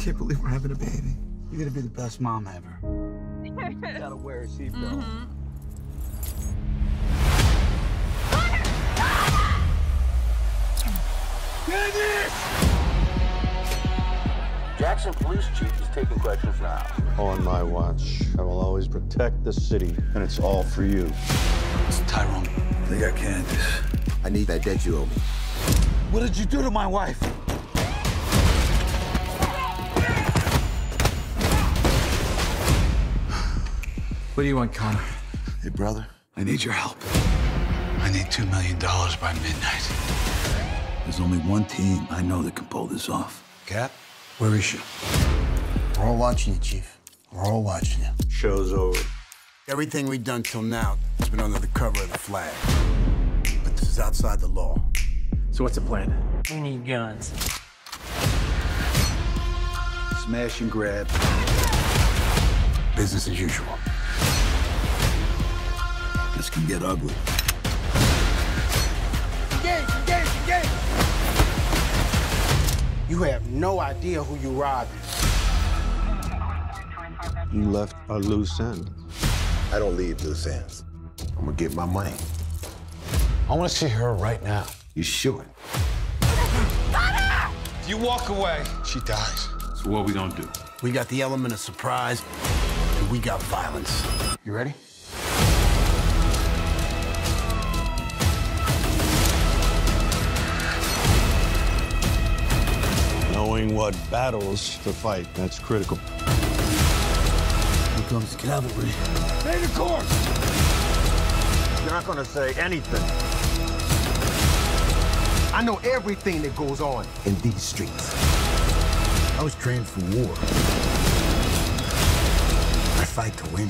can't believe we're having a baby. You're gonna be the best mom ever. you gotta wear a seatbelt. Mm-hmm. Jackson Police Chief is taking questions now. On my watch, I will always protect the city, and it's all for you. It's Tyrone. They got Candace. I need that debt you owe me. What did you do to my wife? What do you want, Conner? Hey, brother, I need your help. I need $2 million by midnight. There's only one team I know that can pull this off. Cap, where is she? We're all watching you, Chief. We're all watching you. Show's over. Everything we've done till now has been under the cover of the flag. But this is outside the law. So what's the plan? We need guns. Smash and grab. Business as usual. This can get ugly. Engage, engage, engage! You have no idea who you robbing. You left a loose end. I don't leave loose ends. I'm gonna get my money. I want to see her right now. You sure? If you walk away, she dies. So what are we gonna do? We got the element of surprise, and we got violence. You ready? Knowing what battles to fight, that's critical. Here comes cavalry. Stay the course! You're not gonna say anything. I know everything that goes on in these streets. I was trained for war. I fight to win.